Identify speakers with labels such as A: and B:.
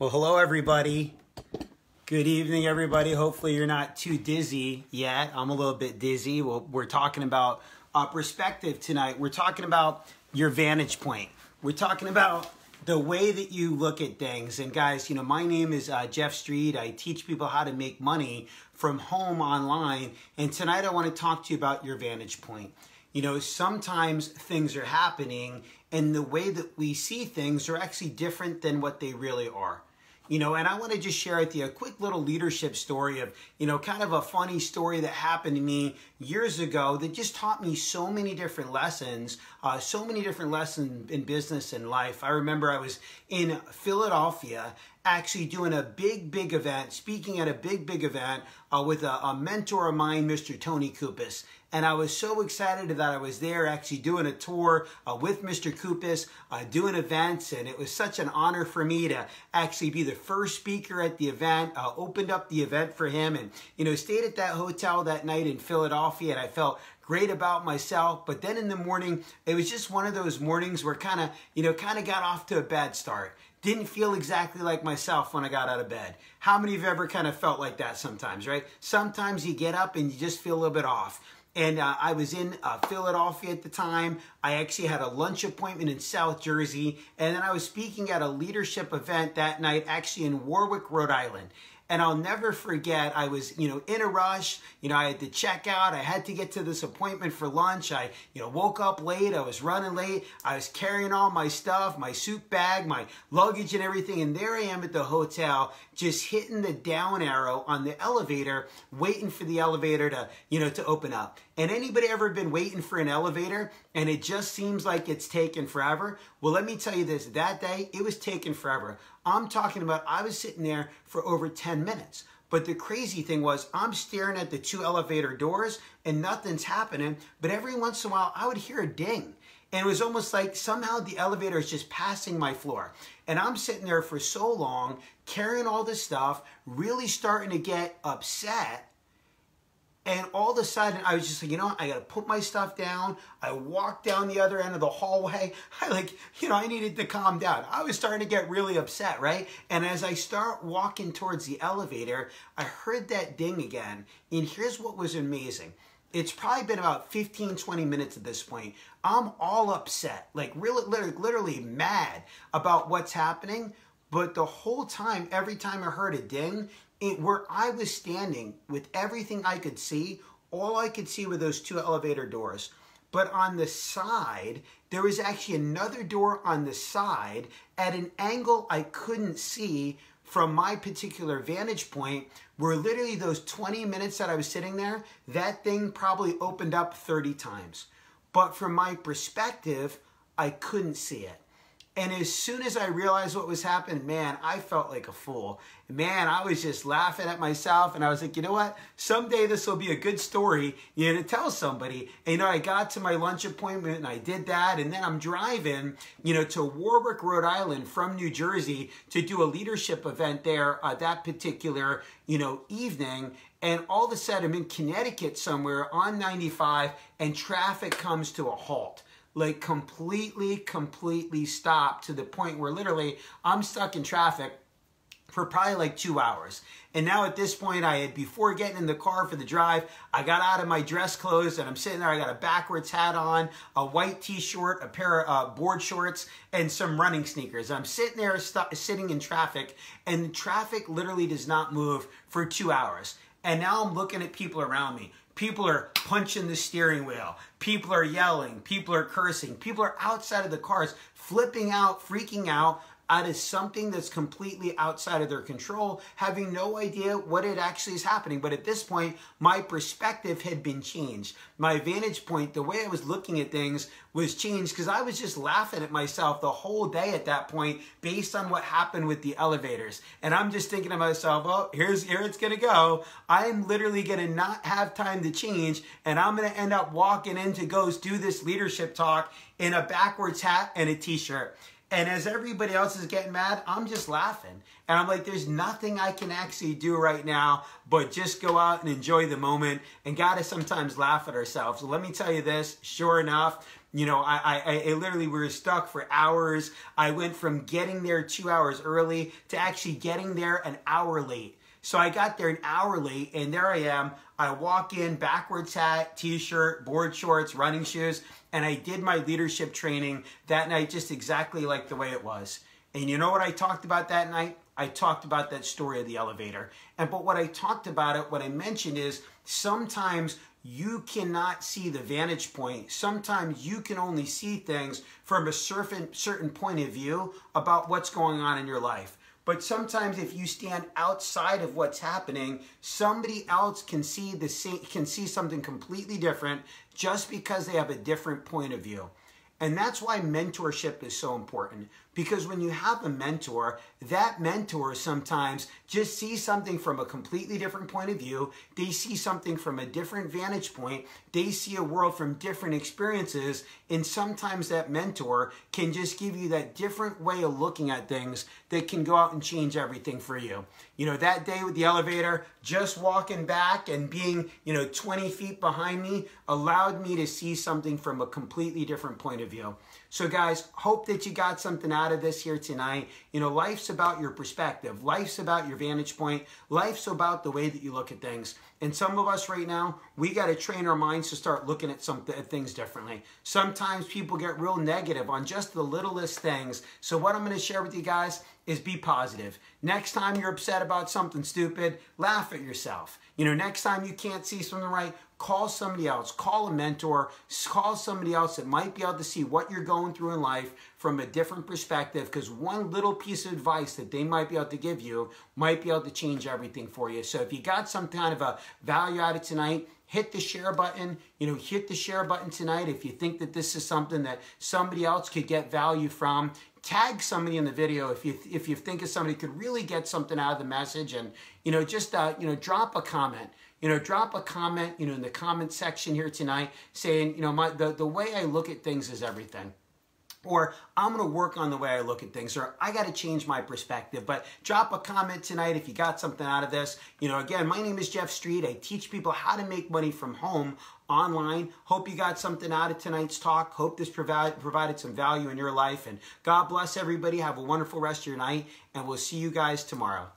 A: Well, hello, everybody. Good evening, everybody. Hopefully, you're not too dizzy yet. I'm a little bit dizzy. Well, we're talking about uh, perspective tonight. We're talking about your vantage point. We're talking about the way that you look at things. And, guys, you know, my name is uh, Jeff Street. I teach people how to make money from home online. And tonight, I want to talk to you about your vantage point. You know, sometimes things are happening, and the way that we see things are actually different than what they really are. You know, and I want to just share with you a quick little leadership story of, you know, kind of a funny story that happened to me years ago that just taught me so many different lessons, uh, so many different lessons in business and life. I remember I was in Philadelphia actually doing a big, big event, speaking at a big, big event uh, with a, a, mentor of mine, Mr. Tony Cupisz. And I was so excited that I was there actually doing a tour uh, with Mr. Cupisz, uh, doing events. And it was such an honor for me to actually be the first speaker at the event, uh, opened up the event for him and, you know, stayed at that hotel that night in Philadelphia. And I felt great about myself. But then in the morning, it was just one of those mornings where kind of, you know, kind of got off to a bad start. Didn't feel exactly like myself when I got out of bed. How many of you ever kind of felt like that sometimes, right? Sometimes you get up and you just feel a little bit off. And uh, I was in uh, Philadelphia at the time. I actually had a lunch appointment in South Jersey. And then I was speaking at a leadership event that night, actually in Warwick, Rhode Island. And I'll never forget, I was, you know, in a rush. You know, I had to check out. I had to get to this appointment for lunch. I, you know, woke up late. I was running late. I was carrying all my stuff, my suit bag, my luggage and everything. And there I am at the hotel, just hitting the down arrow on the elevator, waiting for the elevator to, you know, to open up. And anybody ever been waiting for an elevator and it just seems like it's taken forever? Well, let me tell you this, that day, it was taken forever. I'm talking about I was sitting there for over 10 minutes. But the crazy thing was, I'm staring at the two elevator doors and nothing's happening. But every once in a while, I would hear a ding. And it was almost like somehow the elevator is just passing my floor. And I'm sitting there for so long, carrying all this stuff, really starting to get upset and all of a sudden, I was just like, you know, I got to put my stuff down. I walked down the other end of the hallway. I like, you know, I needed to calm down. I was starting to get really upset, right? And as I start walking towards the elevator, I heard that ding again. And here's what was amazing. It's probably been about 15, 20 minutes at this point. I'm all upset, like really, literally, literally mad about what's happening. But the whole time, every time I heard a ding, where I was standing with everything I could see, all I could see were those two elevator doors. But on the side, there was actually another door on the side at an angle I couldn't see from my particular vantage point, where literally those 20 minutes that I was sitting there, that thing probably opened up 30 times. But from my perspective, I couldn't see it. And as soon as I realized what was happening, man, I felt like a fool. Man, I was just laughing at myself and I was like, you know what? Someday this will be a good story, you know, to tell somebody. And, you know, I got to my lunch appointment and I did that. And then I'm driving, you know, to Warwick, Rhode Island from New Jersey to do a leadership event there uh, that particular, you know, evening. And all of a sudden I'm in Connecticut somewhere on 95 and traffic comes to a halt like completely, completely stopped to the point where literally I'm stuck in traffic for probably like two hours. And now at this point, I had, before getting in the car for the drive, I got out of my dress clothes and I'm sitting there. I got a backwards hat on, a white t-shirt, a pair of uh, board shorts, and some running sneakers. I'm sitting there sitting in traffic and traffic literally does not move for two hours. And now I'm looking at people around me. People are punching the steering wheel. People are yelling. People are cursing. People are outside of the cars, flipping out, freaking out out of something that's completely outside of their control, having no idea what it actually is happening. But at this point, my perspective had been changed. My vantage point, the way I was looking at things was changed because I was just laughing at myself the whole day at that point based on what happened with the elevators. And I'm just thinking to myself, oh, here's here it's gonna go. I'm literally gonna not have time to change, and I'm gonna end up walking in to go do this leadership talk in a backwards hat and a t-shirt. And as everybody else is getting mad, I'm just laughing. And I'm like, there's nothing I can actually do right now but just go out and enjoy the moment and gotta sometimes laugh at ourselves. Let me tell you this, sure enough, You know, I, I, I literally we were stuck for hours. I went from getting there two hours early to actually getting there an hour late. So I got there an hour late, and there I am. I walk in, backwards hat, t-shirt, board shorts, running shoes, and I did my leadership training that night just exactly like the way it was. And you know what I talked about that night? I talked about that story of the elevator. And but what I talked about it, what I mentioned is sometimes you cannot see the vantage point. Sometimes you can only see things from a certain certain point of view about what's going on in your life. But sometimes if you stand outside of what's happening, somebody else can see the same, can see something completely different just because they have a different point of view. And that's why mentorship is so important. Because when you have a mentor, that mentor sometimes just sees something from a completely different point of view. They see something from a different vantage point. They see a world from different experiences. And sometimes that mentor can just give you that different way of looking at things that can go out and change everything for you. You know, that day with the elevator, just walking back and being, you know, 20 feet behind me allowed me to see something from a completely different point of view. So, guys, hope that you got something out of this here tonight. You know, life's about your perspective, life's about your vantage point, life's about the way that you look at things. And some of us right now, we got to train our minds to start looking at some th- things differently. Sometimes people get real negative on just the littlest things. So, what I'm going to share with you guys is be positive. Next time you're upset about something stupid, laugh at yourself. You know, next time you can't see something right, call somebody else, call a mentor, call somebody else that might be able to see what you're going through in life from a different perspective because one little piece of advice that they might be able to give you might be able to change everything for you. So if you got some kind of a value out of tonight, hit the share button. You know, hit the share button tonight if you think that this is something that somebody else could get value from. Tag somebody in the video if you if you think of somebody could really get something out of the message, and you know, just uh, you know, drop a comment you know, drop a comment, you know, in the comment section here tonight saying, you know, my the, the way I look at things is everything. Or I'm to work on the way I look at things, or I got to change my perspective. But drop a comment tonight if you got something out of this. You know, again, my name is Jeff Street. I teach people how to make money from home online. Hope you got something out of tonight's talk. Hope this provide, provided some value in your life. And God bless everybody. Have a wonderful rest of your night. And we'll see you guys tomorrow.